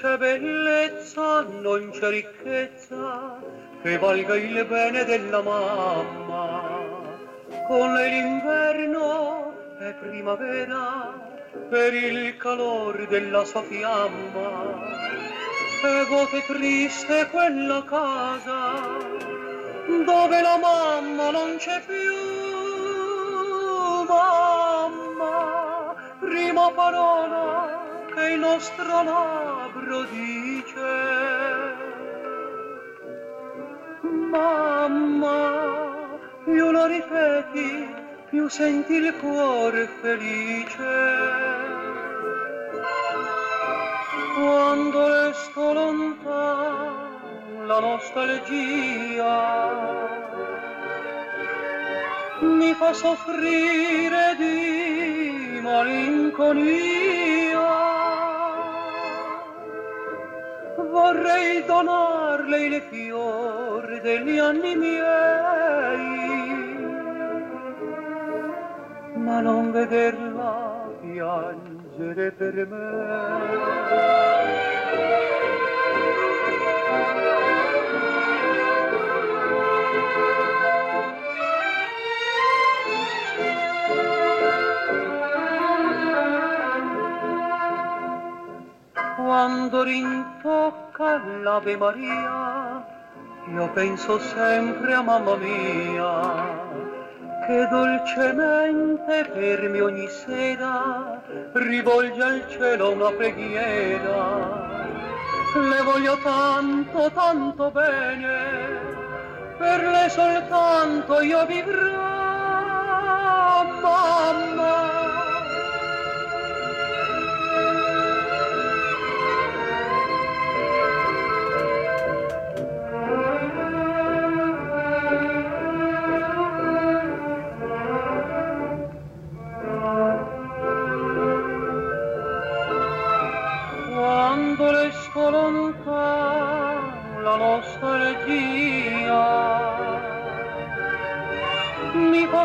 c'è bellezza, non c'è ricchezza che valga il bene della mamma. Con l'inverno è primavera per il calore della sua fiamma. E vuota triste quella casa dove la mamma non c'è più. Mamma, prima parola che il nostro labbro dice. Mamma, più lo ripeti, più senti il cuore felice. Quando resto lontano, la nostalgia mi fa soffrire di malinconia. vorrei donarle le fiori degli anni miei ma non vederla piangere per me. Quando rintocca l'Ave Maria, io penso sempre a mamma mia, che dolcemente per me ogni sera rivolge al cielo una preghiera. Le voglio tanto, tanto bene, per lei soltanto io vivrò,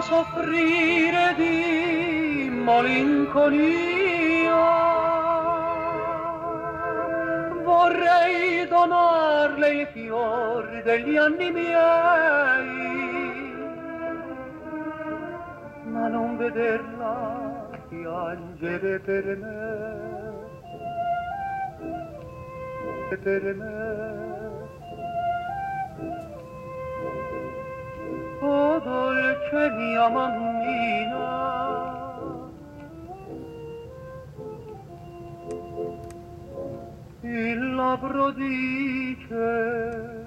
soffrire di malinconia vorrei donarle i fiori degli anni miei ma non vederla piangere per me per me. dolce mia mammina. Il labbro dice